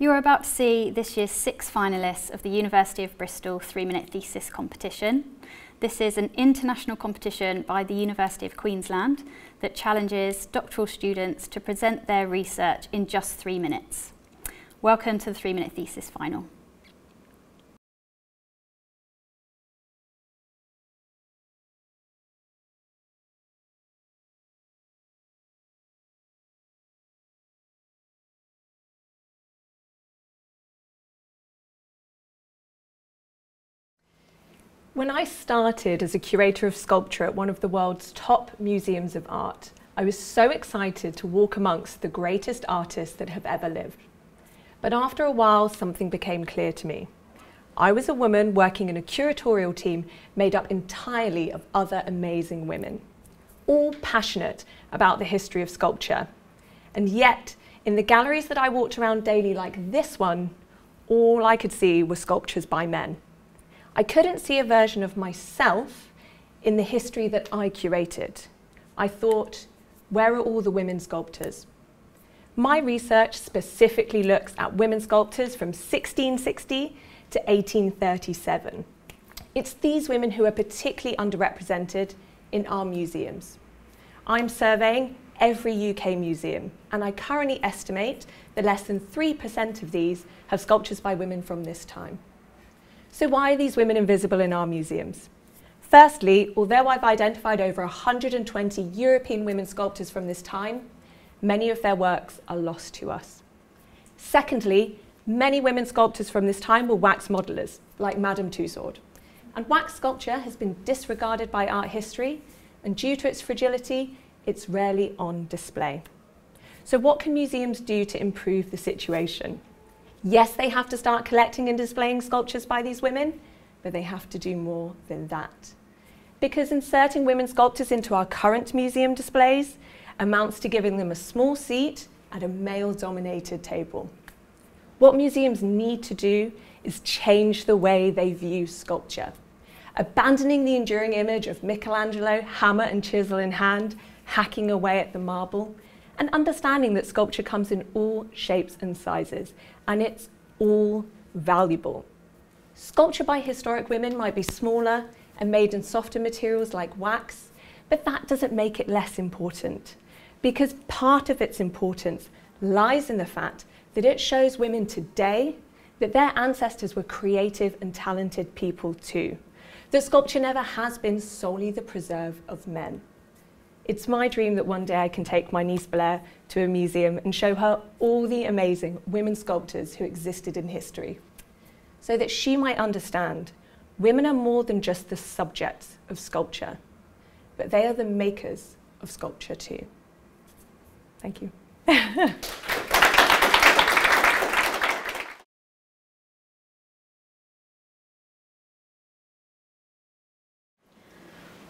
You're about to see this year's six finalists of the University of Bristol three-minute thesis competition. This is an international competition by the University of Queensland that challenges doctoral students to present their research in just three minutes. Welcome to the three-minute thesis final. When I started as a curator of sculpture at one of the world's top museums of art, I was so excited to walk amongst the greatest artists that have ever lived. But after a while, something became clear to me. I was a woman working in a curatorial team made up entirely of other amazing women, all passionate about the history of sculpture. And yet, in the galleries that I walked around daily, like this one, all I could see were sculptures by men. I couldn't see a version of myself in the history that I curated. I thought, where are all the women sculptors? My research specifically looks at women sculptors from 1660 to 1837. It's these women who are particularly underrepresented in our museums. I'm surveying every UK museum, and I currently estimate that less than 3% of these have sculptures by women from this time. So why are these women invisible in our museums? Firstly, although I've identified over 120 European women sculptors from this time, many of their works are lost to us. Secondly, many women sculptors from this time were wax modelers, like Madame Tussaud. And wax sculpture has been disregarded by art history, and due to its fragility, it's rarely on display. So what can museums do to improve the situation? Yes, they have to start collecting and displaying sculptures by these women, but they have to do more than that. Because inserting women sculptors into our current museum displays amounts to giving them a small seat at a male-dominated table. What museums need to do is change the way they view sculpture, abandoning the enduring image of Michelangelo, hammer and chisel in hand, hacking away at the marble, and understanding that sculpture comes in all shapes and sizes, and it's all valuable. Sculpture by historic women might be smaller and made in softer materials like wax, but that doesn't make it less important, because part of its importance lies in the fact that it shows women today that their ancestors were creative and talented people too. That sculpture never has been solely the preserve of men. It's my dream that one day I can take my niece Blair to a museum and show her all the amazing women sculptors who existed in history, so that she might understand women are more than just the subjects of sculpture, but they are the makers of sculpture too. Thank you.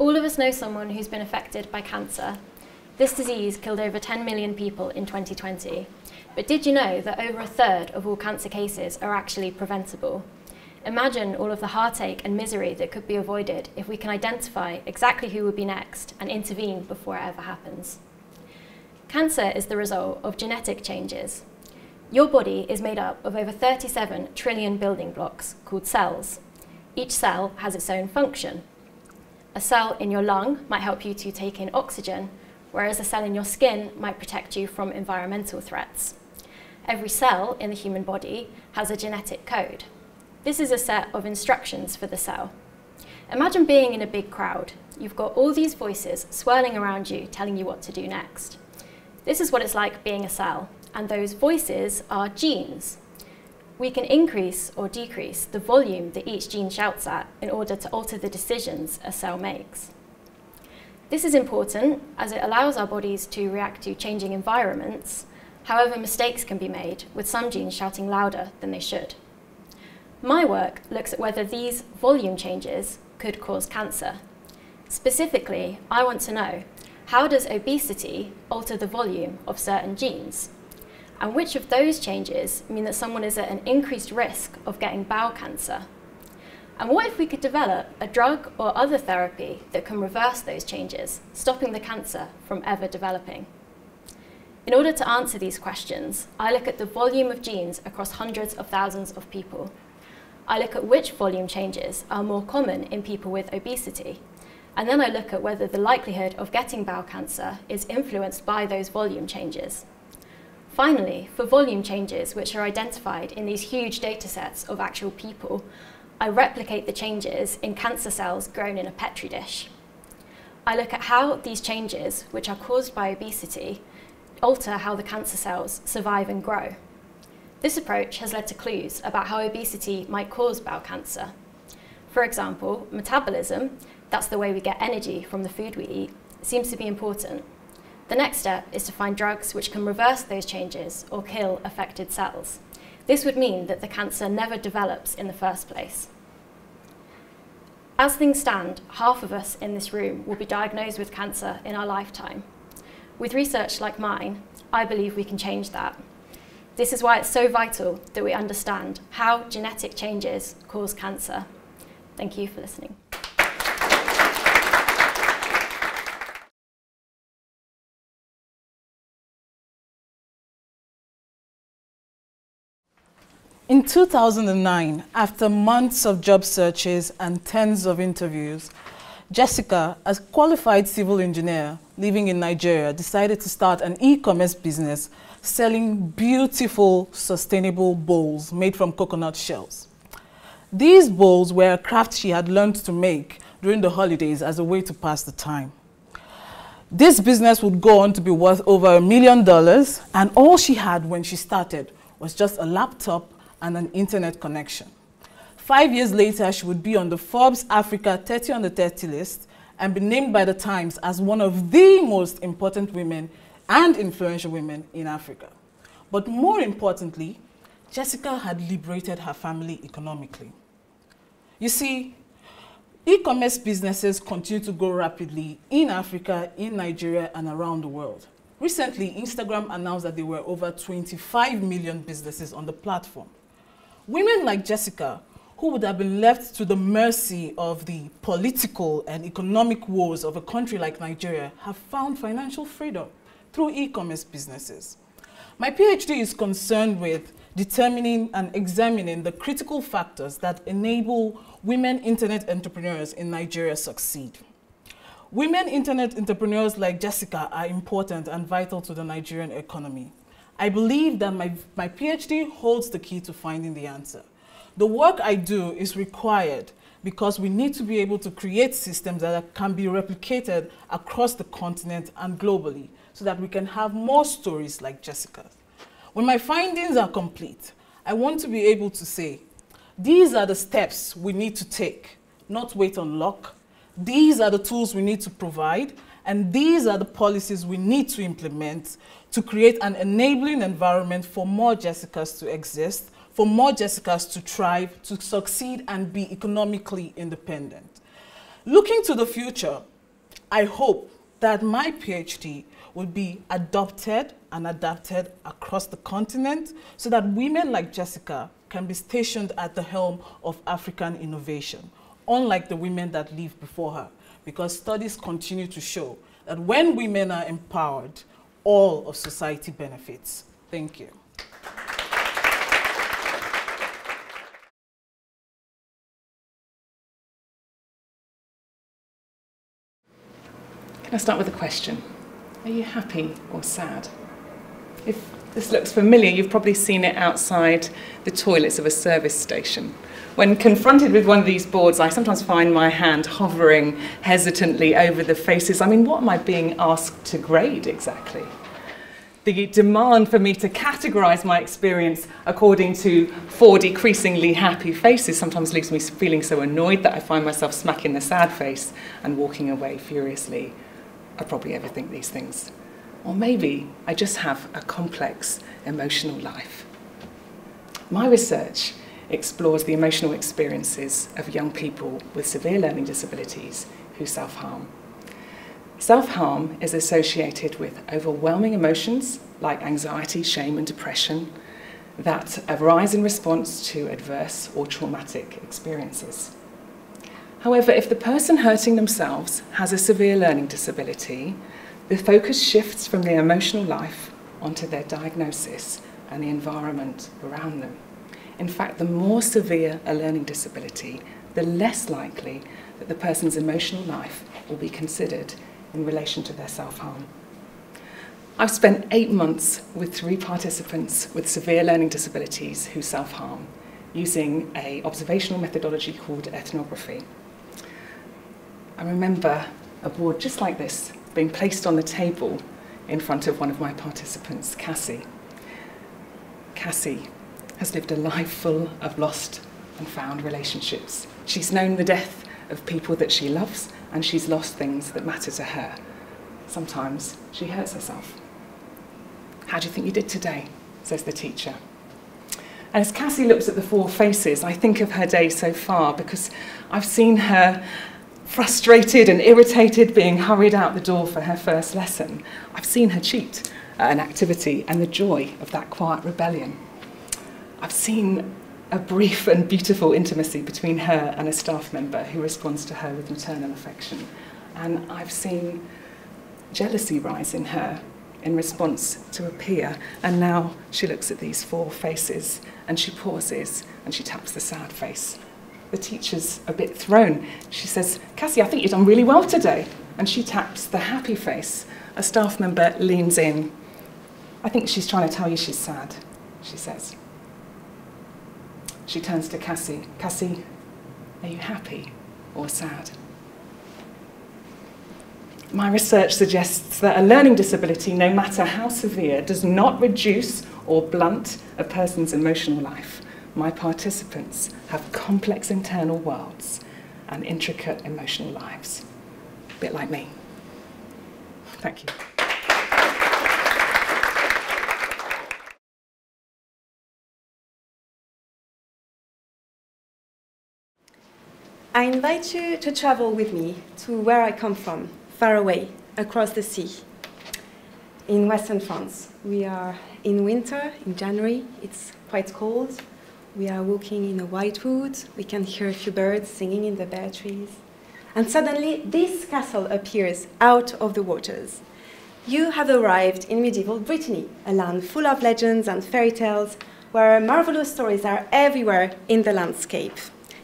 All of us know someone who's been affected by cancer. This disease killed over 10 million people in 2020. But did you know that over a third of all cancer cases are actually preventable? Imagine all of the heartache and misery that could be avoided if we can identify exactly who would be next and intervene before it ever happens. Cancer is the result of genetic changes. Your body is made up of over 37 trillion building blocks called cells. Each cell has its own function, a cell in your lung might help you to take in oxygen, whereas a cell in your skin might protect you from environmental threats. Every cell in the human body has a genetic code. This is a set of instructions for the cell. Imagine being in a big crowd. You've got all these voices swirling around you, telling you what to do next. This is what it's like being a cell, and those voices are genes, we can increase or decrease the volume that each gene shouts at in order to alter the decisions a cell makes. This is important as it allows our bodies to react to changing environments, however mistakes can be made with some genes shouting louder than they should. My work looks at whether these volume changes could cause cancer. Specifically, I want to know, how does obesity alter the volume of certain genes? And which of those changes mean that someone is at an increased risk of getting bowel cancer? And what if we could develop a drug or other therapy that can reverse those changes, stopping the cancer from ever developing? In order to answer these questions, I look at the volume of genes across hundreds of thousands of people. I look at which volume changes are more common in people with obesity. And then I look at whether the likelihood of getting bowel cancer is influenced by those volume changes. Finally, for volume changes which are identified in these huge data sets of actual people, I replicate the changes in cancer cells grown in a petri dish. I look at how these changes, which are caused by obesity, alter how the cancer cells survive and grow. This approach has led to clues about how obesity might cause bowel cancer. For example, metabolism, that's the way we get energy from the food we eat, seems to be important. The next step is to find drugs which can reverse those changes or kill affected cells. This would mean that the cancer never develops in the first place. As things stand, half of us in this room will be diagnosed with cancer in our lifetime. With research like mine, I believe we can change that. This is why it's so vital that we understand how genetic changes cause cancer. Thank you for listening. In 2009, after months of job searches and tens of interviews, Jessica, a qualified civil engineer living in Nigeria, decided to start an e-commerce business selling beautiful, sustainable bowls made from coconut shells. These bowls were a craft she had learned to make during the holidays as a way to pass the time. This business would go on to be worth over a million dollars, and all she had when she started was just a laptop and an internet connection. Five years later, she would be on the Forbes Africa 30 under 30 list and be named by the Times as one of the most important women and influential women in Africa. But more importantly, Jessica had liberated her family economically. You see, e-commerce businesses continue to grow rapidly in Africa, in Nigeria, and around the world. Recently, Instagram announced that there were over 25 million businesses on the platform. Women like Jessica, who would have been left to the mercy of the political and economic woes of a country like Nigeria, have found financial freedom through e-commerce businesses. My PhD is concerned with determining and examining the critical factors that enable women internet entrepreneurs in Nigeria succeed. Women internet entrepreneurs like Jessica are important and vital to the Nigerian economy. I believe that my, my PhD holds the key to finding the answer. The work I do is required because we need to be able to create systems that can be replicated across the continent and globally so that we can have more stories like Jessica's. When my findings are complete, I want to be able to say, these are the steps we need to take, not wait on luck. These are the tools we need to provide, and these are the policies we need to implement to create an enabling environment for more Jessicas to exist, for more Jessicas to thrive, to succeed and be economically independent. Looking to the future, I hope that my PhD will be adopted and adapted across the continent so that women like Jessica can be stationed at the helm of African innovation, unlike the women that lived before her, because studies continue to show that when women are empowered, all of society benefits. Thank you. Can I start with a question? Are you happy or sad? If this looks familiar, you've probably seen it outside the toilets of a service station. When confronted with one of these boards, I sometimes find my hand hovering hesitantly over the faces. I mean, what am I being asked to grade exactly? The demand for me to categorize my experience according to four decreasingly happy faces sometimes leaves me feeling so annoyed that I find myself smacking the sad face and walking away furiously. I probably overthink these things. Or maybe I just have a complex emotional life. My research explores the emotional experiences of young people with severe learning disabilities who self harm. Self harm is associated with overwhelming emotions like anxiety, shame, and depression that arise in response to adverse or traumatic experiences. However, if the person hurting themselves has a severe learning disability, the focus shifts from the emotional life onto their diagnosis and the environment around them. In fact, the more severe a learning disability, the less likely that the person's emotional life will be considered in relation to their self-harm. I've spent eight months with three participants with severe learning disabilities who self-harm using a observational methodology called ethnography. I remember a board just like this being placed on the table in front of one of my participants, Cassie. Cassie has lived a life full of lost and found relationships. She's known the death of people that she loves, and she's lost things that matter to her. Sometimes she hurts herself. How do you think you did today? says the teacher. And as Cassie looks at the four faces, I think of her day so far because I've seen her frustrated and irritated being hurried out the door for her first lesson. I've seen her cheat at an activity and the joy of that quiet rebellion. I've seen a brief and beautiful intimacy between her and a staff member who responds to her with maternal affection. And I've seen jealousy rise in her in response to a peer. And now she looks at these four faces and she pauses and she taps the sad face. The teacher's a bit thrown. She says, Cassie, I think you've done really well today. And she taps the happy face. A staff member leans in. I think she's trying to tell you she's sad, she says. She turns to Cassie. Cassie, are you happy or sad? My research suggests that a learning disability, no matter how severe, does not reduce or blunt a person's emotional life. My participants have complex internal worlds and intricate emotional lives, a bit like me. Thank you. I invite you to travel with me to where I come from, far away, across the sea, in western France. We are in winter, in January, it's quite cold. We are walking in a white wood, we can hear a few birds singing in the bare trees. And suddenly, this castle appears out of the waters. You have arrived in medieval Brittany, a land full of legends and fairy tales, where marvelous stories are everywhere in the landscape.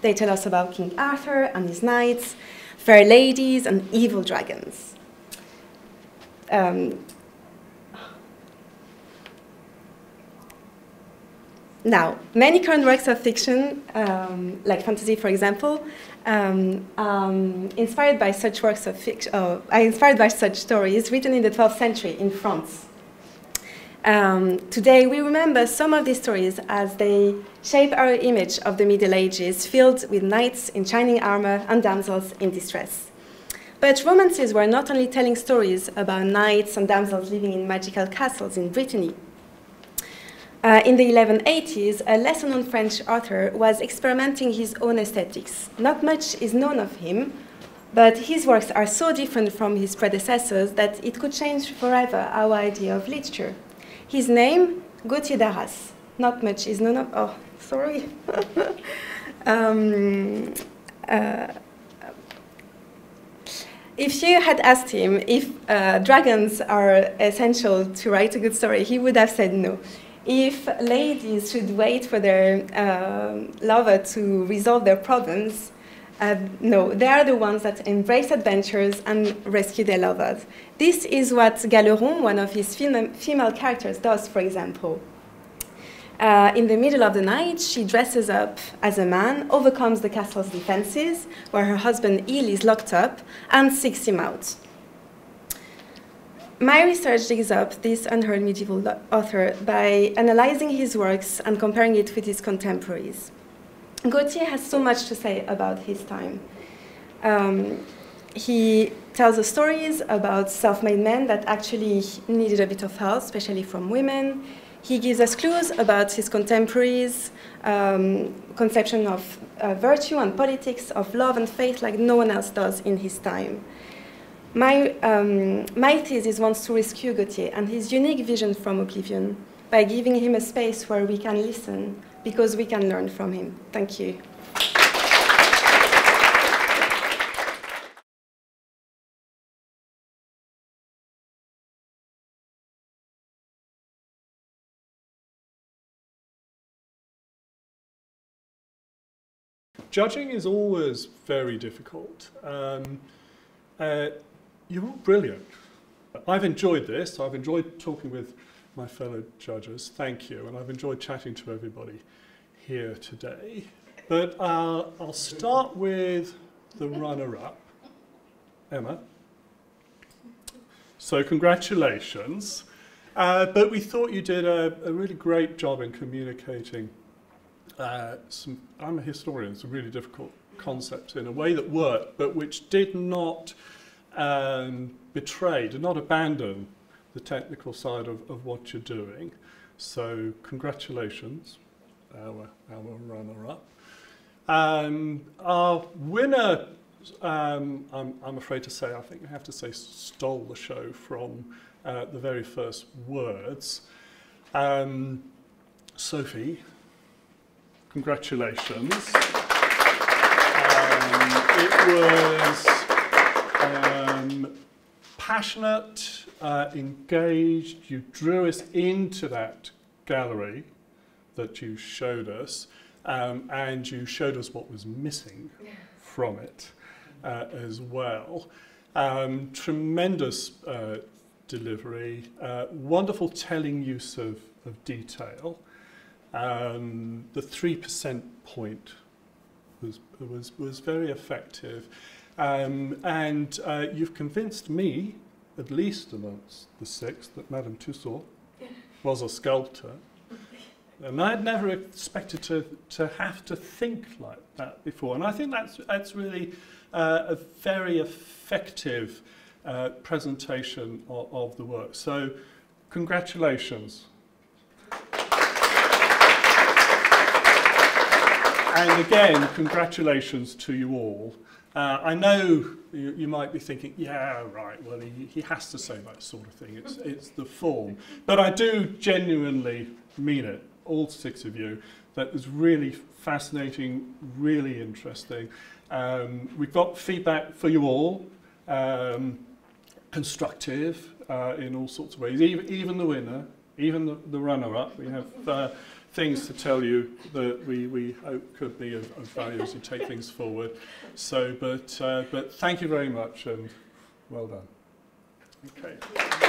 They tell us about King Arthur and his knights, fair ladies, and evil dragons. Um, now, many current works of fiction, um, like fantasy, for example, um, um, inspired by such works of fiction, oh, inspired by such stories written in the 12th century in France. Um, today, we remember some of these stories as they shape our image of the Middle Ages, filled with knights in shining armor and damsels in distress. But romances were not only telling stories about knights and damsels living in magical castles in Brittany. Uh, in the 1180s, a lesser known French author was experimenting his own aesthetics. Not much is known of him, but his works are so different from his predecessors that it could change forever our idea of literature. His name, Gautier d'Arras. Not much is known of. Oh, sorry. um, uh, if you had asked him if uh, dragons are essential to write a good story, he would have said no. If ladies should wait for their uh, lover to resolve their problems, uh, no, they are the ones that embrace adventures and rescue their lovers. This is what Galeron, one of his female characters, does, for example. Uh, in the middle of the night, she dresses up as a man, overcomes the castle's defenses, where her husband Ille is locked up, and seeks him out. My research digs up this unheard medieval author by analyzing his works and comparing it with his contemporaries. Gautier has so much to say about his time. Um, he tells us stories about self-made men that actually needed a bit of help, especially from women. He gives us clues about his contemporaries' um, conception of uh, virtue and politics, of love and faith, like no one else does in his time. My, um, my thesis wants to rescue Gautier and his unique vision from oblivion by giving him a space where we can listen because we can learn from him. Thank you. Judging is always very difficult. Um, uh, you're all brilliant. I've enjoyed this. I've enjoyed talking with my fellow judges. Thank you. And I've enjoyed chatting to everybody here today. But uh, I'll start with the runner-up, Emma. So congratulations. Uh, but we thought you did a, a really great job in communicating uh, some, I'm a historian, some really difficult concepts in a way that worked, but which did not um, betray, did not abandon the technical side of, of what you're doing. So congratulations, our, our runner-up. Um, our winner, um, I'm, I'm afraid to say, I think I have to say, stole the show from uh, the very first words. Um, Sophie, congratulations. Um, it was um, passionate, uh, engaged. You drew us into that gallery that you showed us, um, and you showed us what was missing from it uh, as well. Um, tremendous uh, delivery, uh, wonderful telling use of, of detail. Um, the 3% point was, was, was very effective. Um, and uh, you've convinced me, at least amongst the six, that Madame Tussaud was a sculptor. And I'd never expected to, to have to think like that before. And I think that's, that's really uh, a very effective uh, presentation of, of the work. So, congratulations. and again, congratulations to you all. Uh, I know you, you might be thinking, yeah, right, well, he, he has to say that sort of thing. It's, it's the form. But I do genuinely mean it, all six of you, that was really fascinating, really interesting. Um, we've got feedback for you all, um, constructive uh, in all sorts of ways, even, even the winner, even the, the runner-up. We have uh, things to tell you that we, we hope could be of, of value as you take things forward. So, but, uh, but thank you very much and well done. Okay.